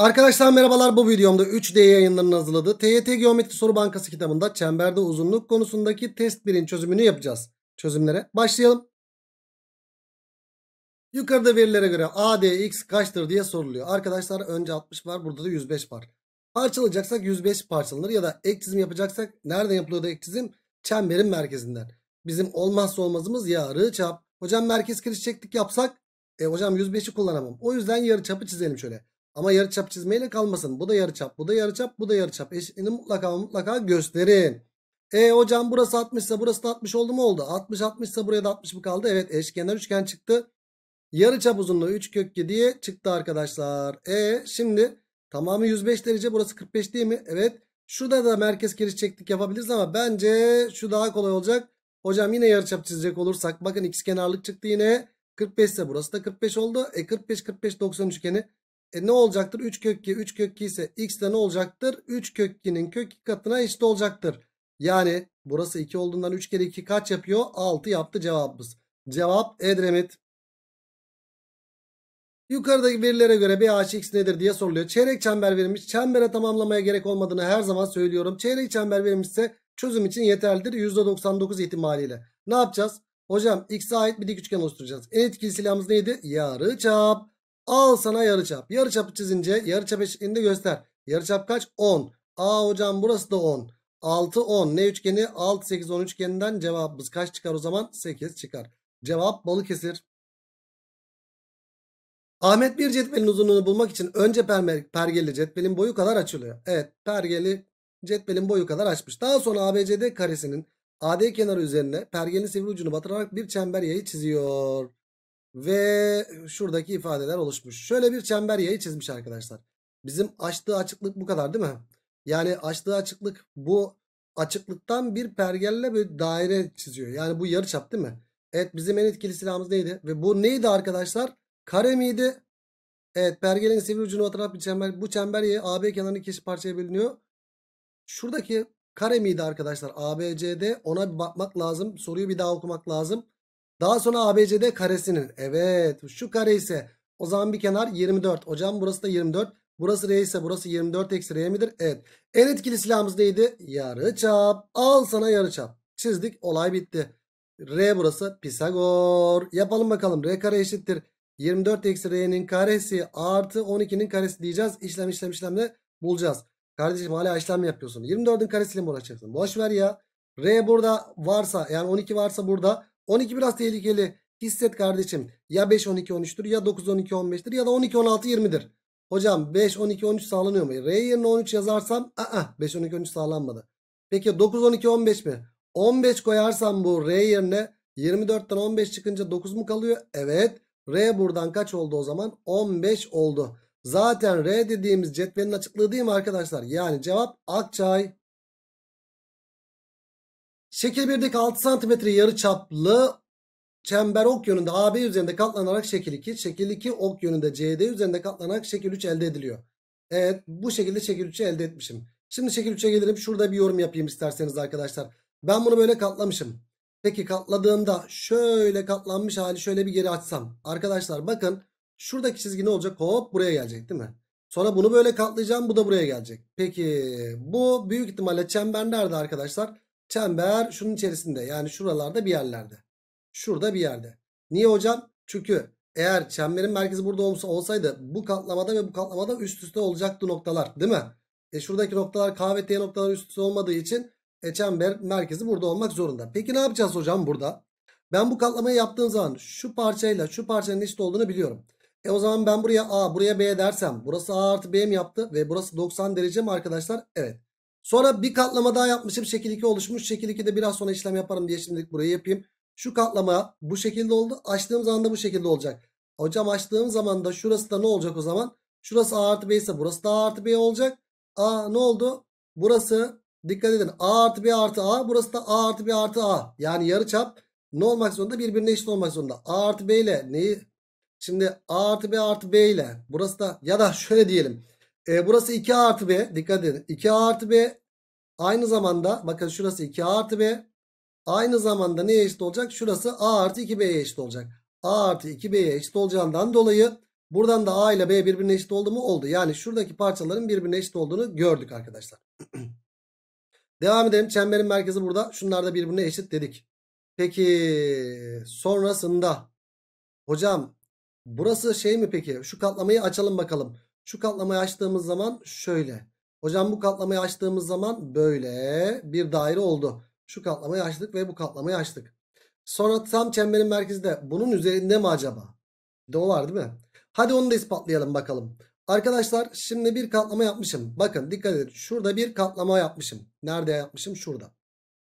Arkadaşlar merhabalar bu videomda 3D yayınlarının hazırladığı TYT Geometri Soru Bankası kitabında çemberde uzunluk konusundaki test 1'in çözümünü yapacağız. Çözümlere başlayalım. Yukarıda verilere göre ADX kaçtır diye soruluyor. Arkadaşlar önce 60 var burada da 105 var. Parçalayacaksak 105 parçalanır ya da ek çizim yapacaksak nereden yapılıyordu ek çizim? Çemberin merkezinden. Bizim olmazsa olmazımız yarı çap. Hocam merkez kiriş çektik yapsak e hocam 105'i kullanamam. O yüzden yarı çapı çizelim şöyle. Ama yarıçap çizmeyle kalmasın. Bu da yarıçap, bu da yarıçap, bu da yarıçap. Eşitliğini mutlaka mutlaka gösterin. E hocam burası 60 ise burası da 60 oldu mu oldu? 60 60 ise buraya da 60 mı kaldı? Evet eşkenar üçgen çıktı. Yarıçap uzunluğu 3 kök 7'ye çıktı arkadaşlar. E şimdi tamamı 105 derece burası 45 değil mi? Evet. Şurada da merkez çektik yapabiliriz ama bence şu daha kolay olacak. Hocam yine yarıçap çizecek olursak bakın x kenarlık çıktı yine. 45 ise burası da 45 oldu. E 45 45 90 üçgeni e ne olacaktır? 3 kök 2 3 kök 2 ise x de ne olacaktır? 3 kök 2'nin kök 2 katına eşit olacaktır. Yani burası 2 olduğundan 3 kere 2 kaç yapıyor? 6 yaptı cevabımız. Cevap Edremit. Yukarıdaki verilere göre BHX nedir diye soruluyor. Çeyrek çember verilmiş. Çembere tamamlamaya gerek olmadığını her zaman söylüyorum. Çeyrek çember verilmişse çözüm için yeterlidir. %99 ihtimaliyle. Ne yapacağız? Hocam x'e ait bir dik üçgen oluşturacağız. En etkili silahımız neydi? Yarı çap. Al sana yarıçap. Yarıçapı çizince yarıçap eşitliğini göster. Yarıçap kaç? 10. Aa hocam burası da 10. 6 10. Ne üçgeni? 6 8 10 üçgeninden cevabımız kaç çıkar o zaman? 8 çıkar. Cevap Balıkesir. Ahmet bir cetvelin uzunluğunu bulmak için önce pergeli cetvelin boyu kadar açılıyor. Evet pergeli cetvelin boyu kadar açmış. Daha sonra ABCD karesinin AD kenarı üzerine pergelin sivri ucunu batırarak bir çember yayı çiziyor. Ve şuradaki ifadeler oluşmuş. Şöyle bir çember yayı çizmiş arkadaşlar. Bizim açtığı açıklık bu kadar değil mi? Yani açtığı açıklık bu açıklıktan bir pergelle bir daire çiziyor. Yani bu yarı çap değil mi? Evet bizim en etkili silahımız neydi? Ve bu neydi arkadaşlar? Kare miydi? Evet pergelin sivri ucunu atarak bir çember. Bu çember yayı AB kenarını iki parçaya bölünüyor. Şuradaki kare miydi arkadaşlar? ABCD ona bir bakmak lazım. Soruyu bir daha okumak lazım. Daha sonra ABCD karesinin. Evet şu kare ise o zaman bir kenar 24. Hocam burası da 24. Burası R ise burası 24 eksi R midir? Evet. En etkili silahımız neydi? Yarıçap. Al sana yarıçap. Çizdik olay bitti. R burası Pisagor. Yapalım bakalım. R kare eşittir. 24 eksi R'nin karesi artı 12'nin karesi diyeceğiz. İşlem işlem işlemle bulacağız. Kardeşim hala işlem yapıyorsun. 24'ün karesiyle mi uğraşacaksın? Boş ver ya. R burada varsa yani 12 varsa burada 12 biraz tehlikeli. Hisset kardeşim. Ya 5 12 13'tür ya 9 12 15'tir ya da 12 16 20'dir. Hocam 5 12 13 sağlanıyor mu? R yerine 13 yazarsam aa 5 12 13 sağlanmadı. Peki 9 12 15 mi? 15 koyarsam bu R yerine 24'ten 15 çıkınca 9 mu kalıyor? Evet. R buradan kaç oldu o zaman? 15 oldu. Zaten R dediğimiz cetvelin açıklığı değil mi arkadaşlar? Yani cevap Akçay. Şekil 1'deki 6 cm yarı çaplı çember ok yönünde AB üzerinde katlanarak şekil 2. Şekil 2 ok yönünde CD üzerinde katlanarak şekil 3 elde ediliyor. Evet bu şekilde şekil 3'ü elde etmişim. Şimdi şekil 3'e gelirim. Şurada bir yorum yapayım isterseniz arkadaşlar. Ben bunu böyle katlamışım. Peki katladığımda şöyle katlanmış hali şöyle bir geri açsam. Arkadaşlar bakın şuradaki çizgi ne olacak? Hop buraya gelecek değil mi? Sonra bunu böyle katlayacağım. Bu da buraya gelecek. Peki bu büyük ihtimalle çember nerede arkadaşlar? Çember şunun içerisinde yani şuralarda bir yerlerde. Şurada bir yerde. Niye hocam? Çünkü eğer çemberin merkezi burada olsa, olsaydı bu katlamada ve bu katlamada üst üste olacaktı noktalar değil mi? E şuradaki noktalar K ve T noktaları üst üste olmadığı için e çember merkezi burada olmak zorunda. Peki ne yapacağız hocam burada? Ben bu katlamayı yaptığım zaman şu parçayla şu parçanın eşit olduğunu biliyorum. E o zaman ben buraya A buraya B dersem burası A artı B mi yaptı ve burası 90 derece mi arkadaşlar? Evet. Sonra bir katlama daha yapmışım. Şekil 2 oluşmuş. Şekil 2'de biraz sonra işlem yaparım diye şimdilik burayı yapayım. Şu katlama bu şekilde oldu. Açtığım zaman da bu şekilde olacak. Hocam açtığım zaman da şurası da ne olacak o zaman? Şurası A artı B ise burası da A artı B olacak. A ne oldu? Burası dikkat edin A artı B artı A. Burası da A artı B artı A. Yani yarı çap ne olmak zorunda? Birbirine eşit olmak zorunda. A artı B ile neyi? Şimdi A artı B artı B ile burası da ya da şöyle diyelim. E, burası 2A artı B. Dikkat edin. 2A artı B aynı zamanda bakın şurası 2A artı B. Aynı zamanda neye eşit olacak? Şurası A artı 2B'ye eşit olacak. A artı 2B'ye eşit olacağından dolayı Buradan da A ile B birbirine eşit oldu mu? Oldu. Yani şuradaki parçaların birbirine eşit olduğunu gördük arkadaşlar. Devam edelim. Çemberin merkezi burada. Şunlar da birbirine eşit dedik. Peki sonrasında hocam burası şey mi peki? Şu katlamayı açalım bakalım. Şu katlamayı açtığımız zaman şöyle. Hocam bu katlamayı açtığımız zaman böyle bir daire oldu. Şu katlamayı açtık ve bu katlamayı açtık. Sonra tam çemberin merkezinde bunun üzerinde mi acaba? Bir de o var değil mi? Hadi onu da ispatlayalım bakalım. Arkadaşlar şimdi bir katlama yapmışım. Bakın dikkat edin. Şurada bir katlama yapmışım. Nerede yapmışım? Şurada.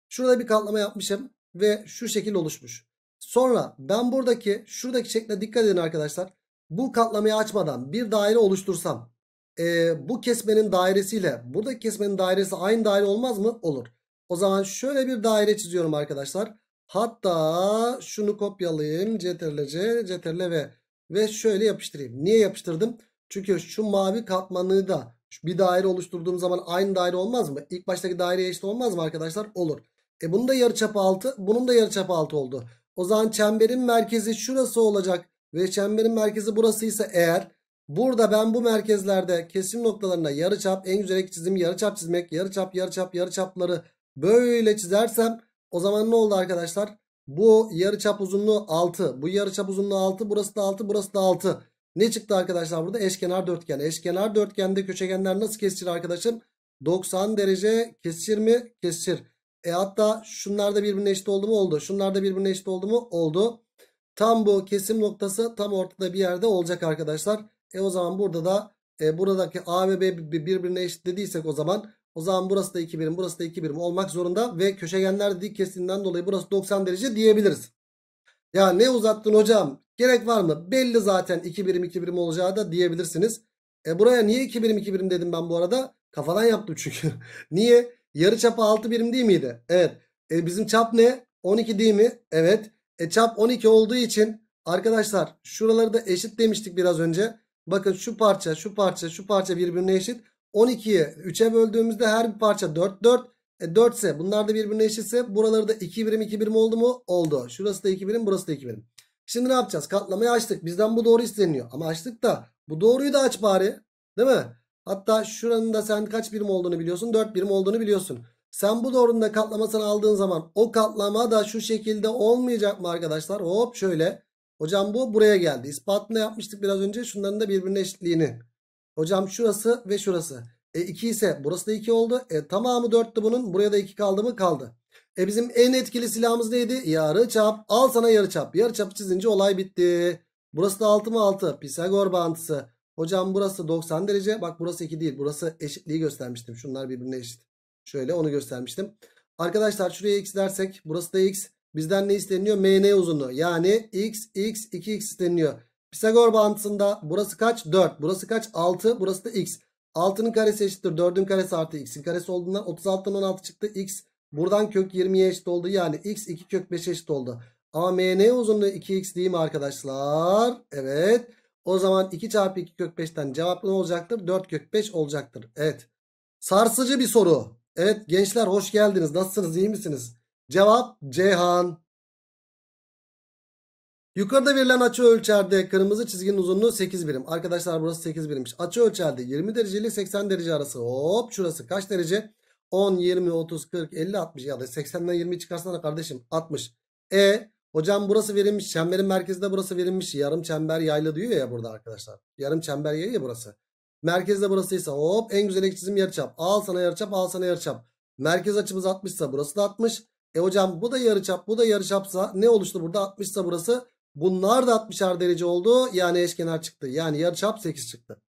Şurada bir katlama yapmışım ve şu şekil oluşmuş. Sonra ben buradaki şuradaki şekle dikkat edin arkadaşlar. Bu katlamayı açmadan bir daire oluştursam e, bu kesmenin dairesiyle buradaki kesmenin dairesi aynı daire olmaz mı? Olur. O zaman şöyle bir daire çiziyorum arkadaşlar. Hatta şunu kopyalayayım. Ctrl C, Ctrl V ve şöyle yapıştırayım. Niye yapıştırdım? Çünkü şu mavi katmanlığı da bir daire oluşturduğum zaman aynı daire olmaz mı? İlk baştaki daireye eşit olmaz mı arkadaşlar? Olur. E bunun da yarıçapı 6, bunun da yarıçapı 6 oldu. O zaman çemberin merkezi şurası olacak ve çemberin merkezi burası ise eğer burada ben bu merkezlerde kesim noktalarına yarıçap en güzel çizim yarıçap çizmek, yarıçap, yarıçap, yarıçapları böyle çizersem o zaman ne oldu arkadaşlar? Bu yarıçap uzunluğu 6. Bu yarıçap uzunluğu 6. Burası da 6. Burası da 6. Ne çıktı arkadaşlar burada? Eşkenar dörtgen. Eşkenar dörtgende köşegenler nasıl kesişir arkadaşım? 90 derece kesişir mi? Kesişir. E hatta şunlar da birbirine eşit oldu mu? Oldu. Şunlar da birbirine eşit oldu mu? Oldu. Tam bu kesim noktası tam ortada bir yerde olacak arkadaşlar. E o zaman burada da e, buradaki A ve B birbirine eşit dediysek o zaman o zaman burası da 2 birim burası da 2 birim olmak zorunda ve köşegenler dik kestiğinden dolayı burası 90 derece diyebiliriz. Ya ne uzattın hocam? Gerek var mı? Belli zaten 2 birim 2 birim olacağı da diyebilirsiniz. E buraya niye 2 birim 2 birim dedim ben bu arada? Kafadan yaptım çünkü. niye? Yarı çapı 6 birim değil miydi? Evet. E bizim çap ne? 12 değil mi? Evet. E çap 12 olduğu için arkadaşlar şuraları da eşit demiştik biraz önce. Bakın şu parça şu parça şu parça birbirine eşit. 12'yi 3'e böldüğümüzde her bir parça 4 4. E 4 ise bunlar da birbirine eşitse buraları da 2 birim 2 birim oldu mu? Oldu. Şurası da 2 birim burası da 2 birim. Şimdi ne yapacağız? Katlamayı açtık. Bizden bu doğru isteniyor. Ama açtık da bu doğruyu da aç bari. Değil mi? Hatta şuranın da sen kaç birim olduğunu biliyorsun? 4 birim olduğunu biliyorsun. Sen bu doğrunun katlamasını aldığın zaman o katlama da şu şekilde olmayacak mı arkadaşlar? Hop şöyle. Hocam bu buraya geldi. İspatını yapmıştık biraz önce. Şunların da birbirine eşitliğini. Hocam şurası ve şurası. E 2 ise burası da 2 oldu. E tamamı 4'tü bunun. Buraya da 2 kaldı mı? Kaldı. E bizim en etkili silahımız neydi? Yarı çap. Al sana yarı çap. Yarı çapı çizince olay bitti. Burası da 6 mı 6? Pisagor bağıntısı. Hocam burası 90 derece. Bak burası 2 değil. Burası eşitliği göstermiştim. Şunlar birbirine eşit. Şöyle onu göstermiştim. Arkadaşlar şuraya x dersek. Burası da x. Bizden ne isteniyor? MN uzunluğu. Yani x, x, 2x isteniyor. Pisagor bağıntısında burası kaç? 4. Burası kaç? 6. Burası da x. 6'nın karesi eşittir. 4'ün karesi artı x'in karesi olduğundan 36'dan 16 çıktı. x buradan kök 20'ye eşit oldu. Yani x 2 kök 5 eşit oldu. Ama mn uzunluğu 2x değil mi arkadaşlar? Evet. O zaman 2 çarpı 2 kök 5'ten cevap ne olacaktır? 4 kök 5 olacaktır. Evet. Sarsıcı bir soru. Evet gençler hoş geldiniz. Nasılsınız? İyi misiniz? Cevap Ceyhan. Yukarıda verilen açı ölçerde kırmızı çizginin uzunluğu 8 birim. Arkadaşlar burası 8 birimmiş. Açı ölçerde 20 derece ile 80 derece arası. Hop şurası kaç derece? 10, 20, 30, 40, 50, 60 ya da 80'den 20 çıkarsana kardeşim 60. E hocam burası verilmiş. Çemberin merkezinde burası verilmiş. Yarım çember yaylı diyor ya burada arkadaşlar. Yarım çember yayı ya burası. Merkezde burasıysa hop en güzel çizim yarıçap. Al sana yarıçap al sana yarıçap. Merkez açımız 60 ise burası da 60. E hocam bu da yarıçap bu da yarıçapsa ne oluştu burada 60 ise burası Bunlar da 60'ar derece oldu. Yani eşkenar çıktı. Yani yarıçap 8 çıktı.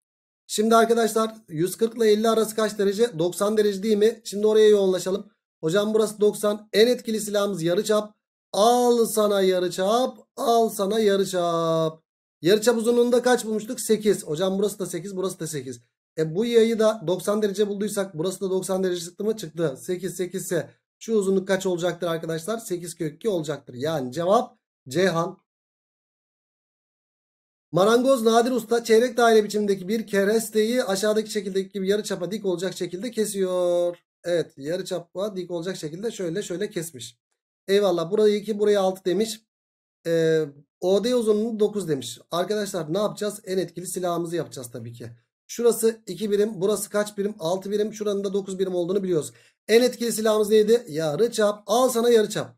Şimdi arkadaşlar 140 ile 50 arası kaç derece? 90 derece değil mi? Şimdi oraya yoğunlaşalım. Hocam burası 90. En etkili silahımız yarıçap. Al sana yarıçap. Al sana yarıçap. Yarıçap uzunluğunda kaç bulmuştuk? 8. Hocam burası da 8. Burası da 8. E bu yayı da 90 derece bulduysak burası da 90 derece çıktı mı? Çıktı. 8 8 ise şu uzunluk kaç olacaktır arkadaşlar? 8 kök 2 olacaktır. Yani cevap Ceyhan. Marangoz Nadir Usta çeyrek daire biçimindeki bir keresteyi aşağıdaki şekildeki gibi yarı çapa dik olacak şekilde kesiyor. Evet yarı çapa dik olacak şekilde şöyle şöyle kesmiş. Eyvallah burayı 2 burayı 6 demiş. Ee, OD uzunluğu 9 demiş. Arkadaşlar ne yapacağız? En etkili silahımızı yapacağız tabii ki. Şurası 2 birim. Burası kaç birim? 6 birim. Şuranın da 9 birim olduğunu biliyoruz. En etkili silahımız neydi? Yarı çap. Al sana yarı çap.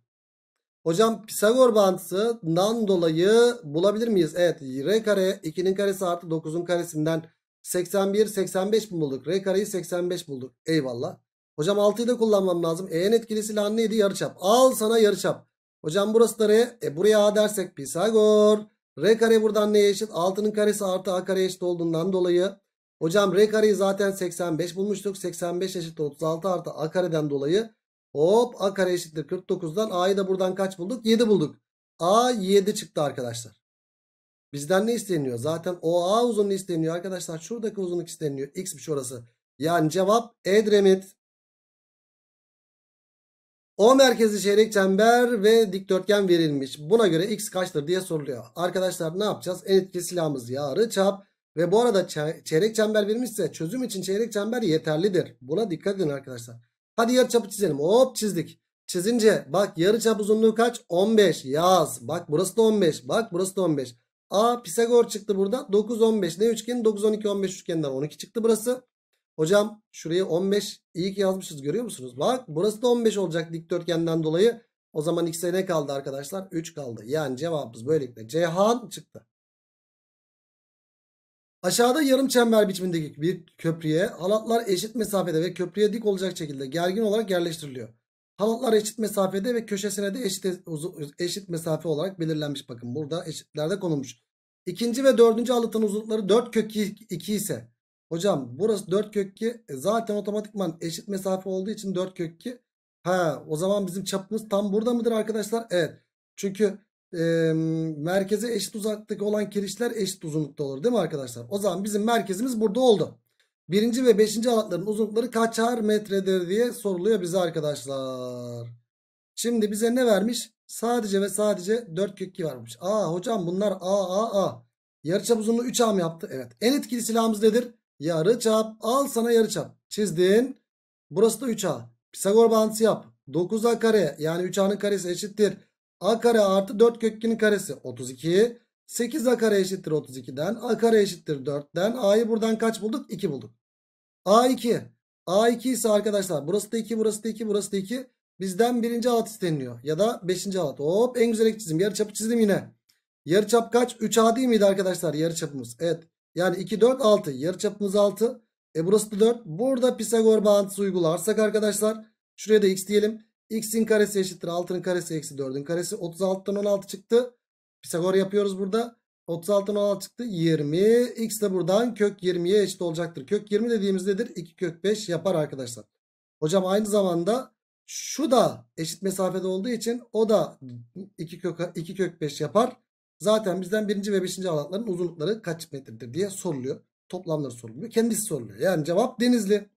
Hocam Pisagor bağıntısından dolayı bulabilir miyiz? Evet. R kare 2'nin karesi artı 9'un karesinden 81 85 mi bulduk? R kareyi 85 bulduk. Eyvallah. Hocam 6'yı da kullanmam lazım. En etkili silah neydi? Yarıçap. Al sana yarıçap. Hocam burası da R. E buraya A dersek Pisagor. R kare buradan neye eşit? 6'nın karesi artı A kare eşit olduğundan dolayı. Hocam R kareyi zaten 85 bulmuştuk. 85 eşit 36 artı A kareden dolayı. Hop A kare eşittir 49'dan. A'yı da buradan kaç bulduk? 7 bulduk. A 7 çıktı arkadaşlar. Bizden ne isteniyor? Zaten o A uzunluğu isteniyor arkadaşlar. Şuradaki uzunluk isteniyor. X'miş orası. Yani cevap Edremit. O merkezi çeyrek çember ve dikdörtgen verilmiş. Buna göre x kaçtır diye soruluyor. Arkadaşlar ne yapacağız? En etkili silahımız yarı çap. Ve bu arada çeyrek çember verilmişse çözüm için çeyrek çember yeterlidir. Buna dikkat edin arkadaşlar. Hadi yarı çapı çizelim. Hop çizdik. Çizince bak yarı çap uzunluğu kaç? 15 yaz. Bak burası da 15. Bak burası da 15. A Pisagor çıktı burada. 9 15 ne üçgeni? 9 12 15 üçgeninden 12 çıktı burası. Hocam şurayı 15 iyi ki yazmışız görüyor musunuz? Bak burası da 15 olacak dikdörtgenden dolayı. O zaman x'e ne kaldı arkadaşlar? 3 kaldı. Yani cevabımız böylelikle Cihan çıktı. Aşağıda yarım çember biçimindeki bir köprüye halatlar eşit mesafede ve köprüye dik olacak şekilde gergin olarak yerleştiriliyor. Halatlar eşit mesafede ve köşesine de eşit, eşit mesafe olarak belirlenmiş. Bakın burada eşitlerde konulmuş. İkinci ve dördüncü halatın uzunlukları 4 kök 2 ise hocam burası 4 kök 2 e, zaten otomatikman eşit mesafe olduğu için 4 kök 2. Ha o zaman bizim çapımız tam burada mıdır arkadaşlar? Evet. Çünkü e, merkeze eşit uzaklık olan kirişler eşit uzunlukta olur değil mi arkadaşlar? O zaman bizim merkezimiz burada oldu. Birinci ve beşinci halatların uzunlukları kaçar metredir diye soruluyor bize arkadaşlar. Şimdi bize ne vermiş? Sadece ve sadece 4 kök 2 varmış. Aa hocam bunlar A A A. Yarıçap uzunluğu 3A mı yaptı? Evet. En etkili silahımız nedir? Yarıçap. Al sana yarıçap. Çizdin. Burası da 3A. Pisagor bağıntısı yap. 9A kare yani 3A'nın karesi eşittir. A kare artı 4 kök 2'nin karesi 32. 8A kare eşittir 32'den. A kare eşittir 4'ten. A'yı buradan kaç bulduk? 2 bulduk. A2. A2 ise arkadaşlar burası da 2 burası da 2 burası da 2. Bizden birinci alat isteniliyor. Ya da beşinci alat. Hop en güzel çizim. Yarıçapı çizdim yine. Yarıçap kaç? 3A değil miydi arkadaşlar yarıçapımız? Evet. Yani 2, 4, 6. Yarıçapımız 6. E burası da 4. Burada Pisagor bağıntısı uygularsak arkadaşlar. Şuraya da x diyelim. x'in karesi eşittir 6'nın karesi eksi 4'ün karesi. 36'dan 16 çıktı. Pisagor yapıyoruz burada. 36'dan 16 çıktı. 20. X de buradan kök 20'ye eşit olacaktır. Kök 20 dediğimiz nedir? 2 kök 5 yapar arkadaşlar. Hocam aynı zamanda şu da eşit mesafede olduğu için o da 2 kök, 2 kök 5 yapar. Zaten bizden birinci ve beşinci alatların uzunlukları kaç metredir diye soruluyor. Toplamları sorulmuyor. Kendisi soruluyor. Yani cevap denizli.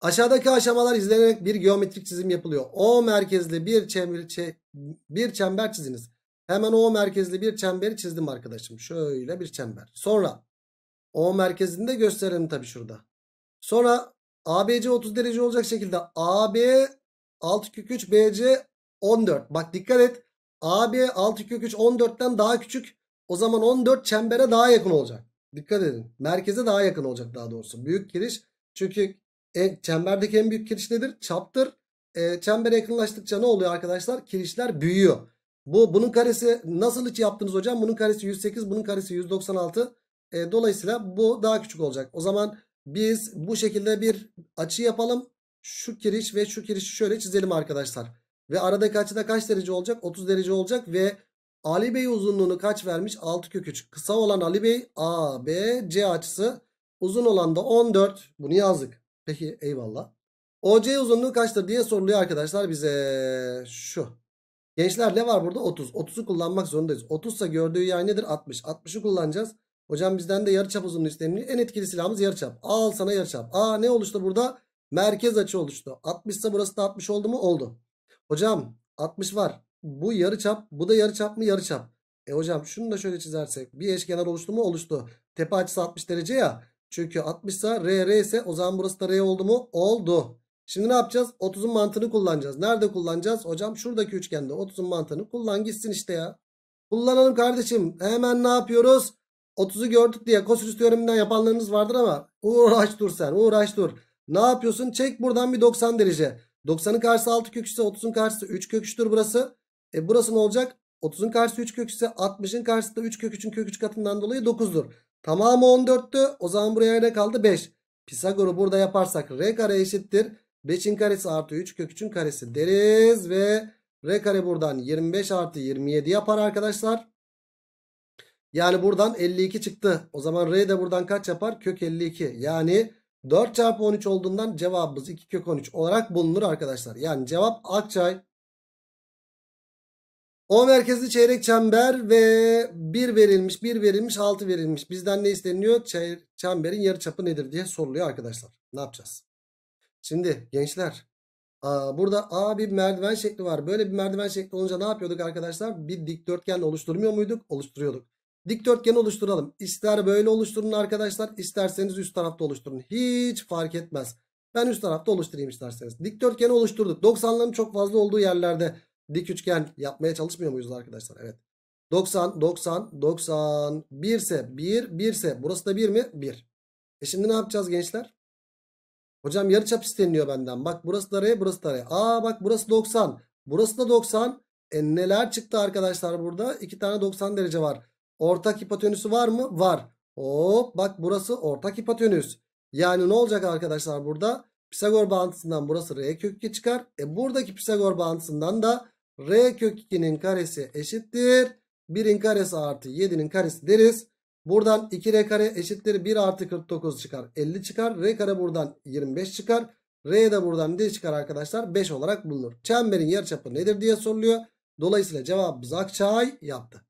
Aşağıdaki aşamalar izlenerek bir geometrik çizim yapılıyor. O merkezli bir çember, bir çember çiziniz. Hemen O merkezli bir çemberi çizdim arkadaşım. Şöyle bir çember. Sonra O merkezini de gösterelim tabi şurada. Sonra ABC 30 derece olacak şekilde AB 6 kök 3 BC 14. Bak dikkat et. AB 6 kök 3 14'ten daha küçük. O zaman 14 çembere daha yakın olacak. Dikkat edin. Merkeze daha yakın olacak daha doğrusu. Büyük giriş. Çünkü e, çemberdeki en büyük kiriş nedir? Çaptır. E, çembere yakınlaştıkça ne oluyor arkadaşlar? Kirişler büyüyor. Bu bunun karesi nasıl hiç yaptınız hocam? Bunun karesi 108, bunun karesi 196. E, dolayısıyla bu daha küçük olacak. O zaman biz bu şekilde bir açı yapalım. Şu kiriş ve şu kirişi şöyle çizelim arkadaşlar. Ve aradaki açıda kaç derece olacak? 30 derece olacak ve Ali Bey uzunluğunu kaç vermiş? 6 kök 3. Kısa olan Ali Bey A, B, C açısı. Uzun olan da 14. Bunu yazdık. Peki eyvallah. OC uzunluğu kaçtır diye soruluyor arkadaşlar bize. Şu. Gençler ne var burada? 30. 30'u kullanmak zorundayız. 30 ise gördüğü yay nedir? 60. 60'ı kullanacağız. Hocam bizden de yarıçap uzunluğu isteniyor. En etkili silahımız yarıçap. Al sana yarıçap. Aa ne oluştu burada? Merkez açı oluştu. 60 ise burası da 60 oldu mu? Oldu. Hocam 60 var. Bu yarıçap. Bu da yarıçap mı? Yarıçap. E hocam şunu da şöyle çizersek. Bir eşkenar oluştu mu? Oluştu. Tepe açısı 60 derece ya. Çünkü 60 ise R R ise o zaman burası da R oldu mu? Oldu. Şimdi ne yapacağız? 30'un mantığını kullanacağız. Nerede kullanacağız? Hocam şuradaki üçgende 30'un mantığını kullan gitsin işte ya. Kullanalım kardeşim. Hemen ne yapıyoruz? 30'u gördük diye kosinüs teoreminden yapanlarınız vardır ama uğraş dur sen uğraş dur. Ne yapıyorsun? Çek buradan bir 90 derece. 90'ın karşısı 6 kök 30'un karşısı 3 kök burası. E burası ne olacak? 30'un karşısı 3 kök 60'ın karşısı da 3 kök 3'ün kök 3 katından dolayı 9'dur. Tamamı 14'tü. O zaman buraya ne kaldı? 5. Pisagor'u burada yaparsak r kare eşittir. 5'in karesi artı 3 kök 3'ün karesi deriz ve r kare buradan 25 artı 27 yapar arkadaşlar. Yani buradan 52 çıktı. O zaman r de buradan kaç yapar? Kök 52. Yani 4 çarpı 13 olduğundan cevabımız 2 kök 13 olarak bulunur arkadaşlar. Yani cevap Akçay. O merkezli çeyrek çember ve 1 verilmiş, 1 verilmiş, 6 verilmiş. Bizden ne isteniyor? Çemberin yarıçapı nedir diye soruluyor arkadaşlar. Ne yapacağız? Şimdi gençler burada A bir merdiven şekli var. Böyle bir merdiven şekli olunca ne yapıyorduk arkadaşlar? Bir dikdörtgen oluşturmuyor muyduk? Oluşturuyorduk. Dikdörtgen oluşturalım. İster böyle oluşturun arkadaşlar. isterseniz üst tarafta oluşturun. Hiç fark etmez. Ben üst tarafta oluşturayım isterseniz. Dikdörtgeni oluşturduk. 90'ların çok fazla olduğu yerlerde dik üçgen yapmaya çalışmıyor muyuz arkadaşlar? Evet. 90, 90, 90. 1 ise 1, 1 ise burası da 1 mi? 1. E şimdi ne yapacağız gençler? Hocam yarıçap isteniyor benden. Bak burası da R, burası da R. Aa bak burası 90. Burası da 90. E neler çıktı arkadaşlar burada? 2 tane 90 derece var. Ortak hipotenüsü var mı? Var. Hop bak burası ortak hipotenüs. Yani ne olacak arkadaşlar burada? Pisagor bağıntısından burası R kök 2 çıkar. E buradaki Pisagor bağıntısından da R kök 2'nin karesi eşittir. 1'in karesi artı 7'nin karesi deriz. Buradan 2R kare eşittir 1 artı 49 çıkar. 50 çıkar. R kare buradan 25 çıkar. R de buradan ne çıkar arkadaşlar? 5 olarak bulunur. Çemberin yarıçapı nedir diye soruluyor. Dolayısıyla cevabımız Akçay yaptı.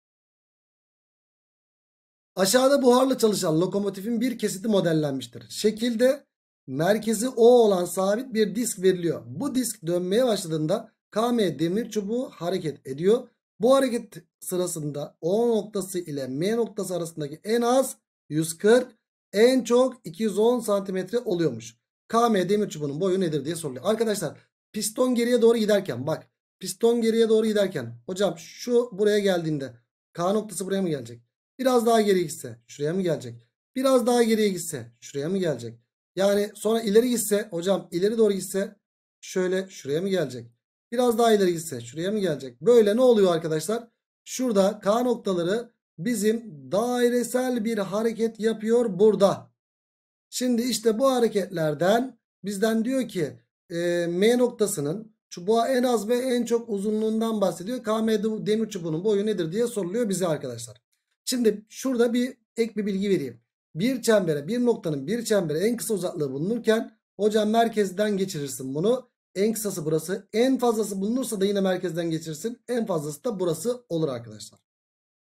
Aşağıda buharla çalışan lokomotifin bir kesiti modellenmiştir. Şekilde merkezi O olan sabit bir disk veriliyor. Bu disk dönmeye başladığında KM demir çubuğu hareket ediyor. Bu hareket sırasında O noktası ile M noktası arasındaki en az 140 en çok 210 santimetre oluyormuş. KM demir çubuğunun boyu nedir diye soruluyor. Arkadaşlar piston geriye doğru giderken bak piston geriye doğru giderken hocam şu buraya geldiğinde K noktası buraya mı gelecek? Biraz daha geriye gitse şuraya mı gelecek? Biraz daha geriye gitse şuraya mı gelecek? Yani sonra ileri gitse hocam ileri doğru gitse şöyle şuraya mı gelecek? Biraz daha ileri gitse şuraya mı gelecek? Böyle ne oluyor arkadaşlar? Şurada K noktaları bizim dairesel bir hareket yapıyor burada. Şimdi işte bu hareketlerden bizden diyor ki e, M noktasının çubuğa en az ve en çok uzunluğundan bahsediyor. KM demir çubuğunun boyu nedir diye soruluyor bize arkadaşlar. Şimdi şurada bir ek bir bilgi vereyim. Bir çembere bir noktanın bir çembere en kısa uzaklığı bulunurken hocam merkezden geçirirsin bunu. En kısası burası. En fazlası bulunursa da yine merkezden geçirsin. En fazlası da burası olur arkadaşlar.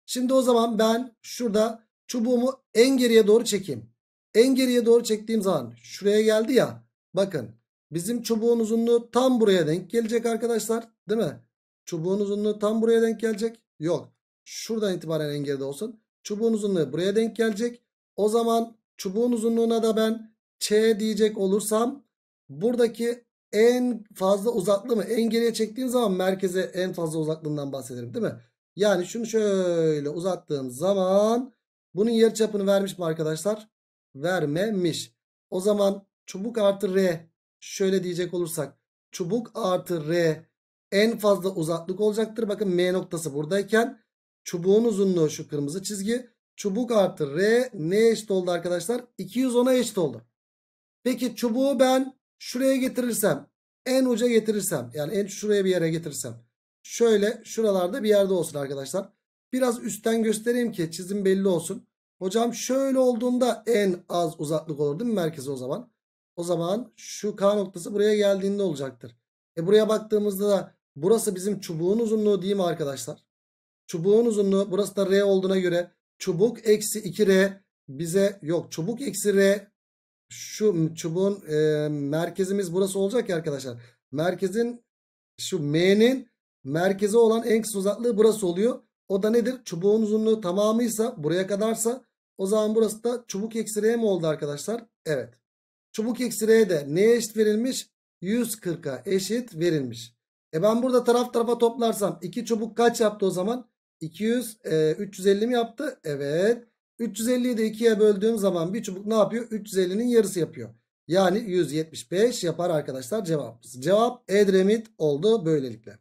Şimdi o zaman ben şurada çubuğumu en geriye doğru çekeyim. En geriye doğru çektiğim zaman şuraya geldi ya. Bakın bizim çubuğun uzunluğu tam buraya denk gelecek arkadaşlar. Değil mi? Çubuğun uzunluğu tam buraya denk gelecek. Yok. Şuradan itibaren en geride olsun. Çubuğun uzunluğu buraya denk gelecek. O zaman çubuğun uzunluğuna da ben Ç diyecek olursam buradaki en fazla uzaklığı mı? En geriye çektiğim zaman merkeze en fazla uzaklığından bahsederim değil mi? Yani şunu şöyle uzattığım zaman bunun yarıçapını vermiş mi arkadaşlar? Vermemiş. O zaman çubuk artı R şöyle diyecek olursak çubuk artı R en fazla uzaklık olacaktır. Bakın M noktası buradayken çubuğun uzunluğu şu kırmızı çizgi. Çubuk artı R ne eşit oldu arkadaşlar? 210'a eşit oldu. Peki çubuğu ben şuraya getirirsem en uca getirirsem yani en şuraya bir yere getirirsem şöyle şuralarda bir yerde olsun arkadaşlar. Biraz üstten göstereyim ki çizim belli olsun. Hocam şöyle olduğunda en az uzaklık olur değil mi merkeze o zaman? O zaman şu K noktası buraya geldiğinde olacaktır. E buraya baktığımızda da burası bizim çubuğun uzunluğu değil mi arkadaşlar? Çubuğun uzunluğu burası da R olduğuna göre çubuk eksi 2R bize yok çubuk eksi R şu çubuğun e, merkezimiz burası olacak ya arkadaşlar. Merkezin şu M'nin merkeze olan en kısa uzaklığı burası oluyor. O da nedir? Çubuğun uzunluğu tamamıysa buraya kadarsa o zaman burası da çubuk eksi R mi oldu arkadaşlar? Evet. Çubuk eksi R de neye eşit verilmiş? 140'a eşit verilmiş. E ben burada taraf tarafa toplarsam 2 çubuk kaç yaptı o zaman? 200, e, 350 mi yaptı? Evet. 350'yi de 2'ye böldüğüm zaman bir çubuk ne yapıyor? 350'nin yarısı yapıyor. Yani 175 yapar arkadaşlar cevabımız. Cevap Edremit oldu böylelikle.